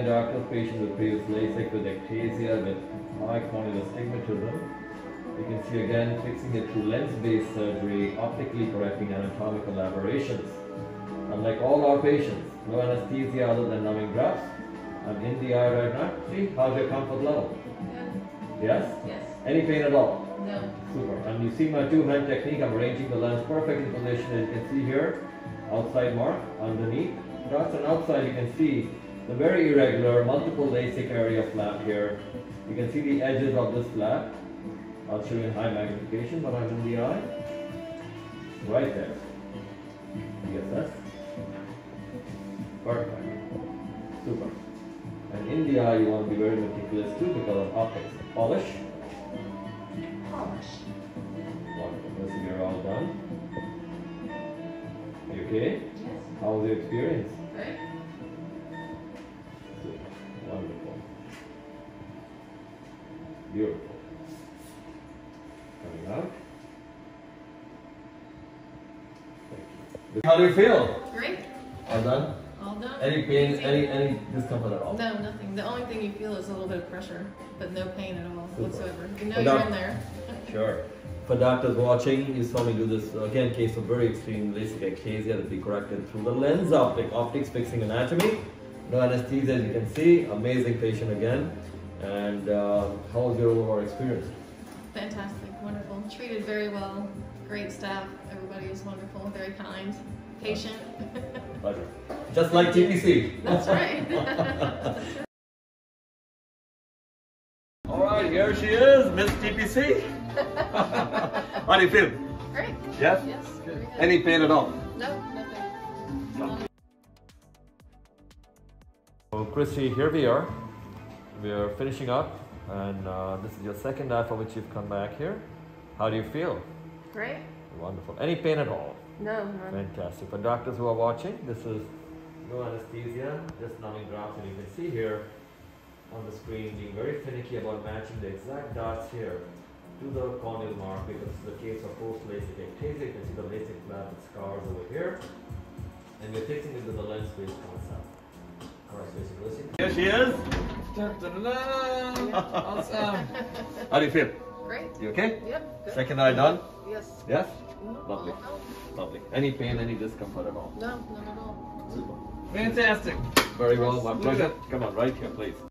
again doctors patient with previous LASIK with ectasia with high astigmatism. You can see again fixing it through lens-based surgery, optically correcting anatomical aberrations. Unlike all our patients, no anesthesia other than numbing drops. I'm in the eye right now. See, how's your comfort level? Good. Yes? Yes. Any pain at all? No. Super. And you see my two-hand technique. I'm arranging the lens perfect in position. As you can see here, outside mark, underneath dots, and outside you can see very irregular, multiple LASIK area flap here. You can see the edges of this flap. I'll show you in high magnification, but I'm in the eye. Right there. Yes, that's perfect. Super. And in the eye, you want to be very meticulous too because of optics. Polish. Polish. Wonderful. This you're all done. Are You okay? Yes. How was your experience? Great. Beautiful. Coming you. How do you feel? Great. All done? All done. Any pain, Easy. any any discomfort at all? No, nothing. The only thing you feel is a little bit of pressure, but no pain at all Super. whatsoever. You know you're in there. Sure. For doctors watching, you saw me do this again. Case of very extreme LASIK ectasia that we corrected through the lens optic, optics fixing anatomy. No anesthesia, as you can see. Amazing patient again. And uh, how was your overall experience? Fantastic. Wonderful. Treated very well. Great staff. Everybody was wonderful. Very kind. Patient. Pleasure. Just like TPC. That's right. All right, here she is, Miss TPC. how do you feel? Great. Yes? Yes. Good. Any pain at all? No, nothing. Well, Christie, here we are. We are finishing up, and uh, this is your second eye for which you've come back here. How do you feel? Great. Wonderful. Any pain at all? No, none. Fantastic. For doctors who are watching, this is no anesthesia, just numbing drops, and you can see here on the screen being very finicky about matching the exact dots here to the corneal mark because this is the case of post-LASIK ectasia. You can see the LASIK flap with scars over here, and we're fixing it with the lens-based concept. Correct, basically. Here she is. Awesome. How do you feel? Great. You okay? Yep. Good. Second eye done? Yes. Yes? Mhm. Lovely. All. Lovely. Any pain, any discomfort at all? No, none at all. Super. Fantastic. Very well, my pleasure. Come on, right here, please.